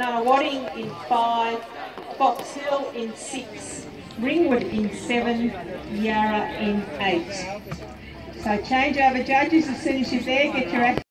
Nunawading in five, Box Hill in six, Ringwood in seven, Yarra in eight. So change over judges as soon as you're there, get your.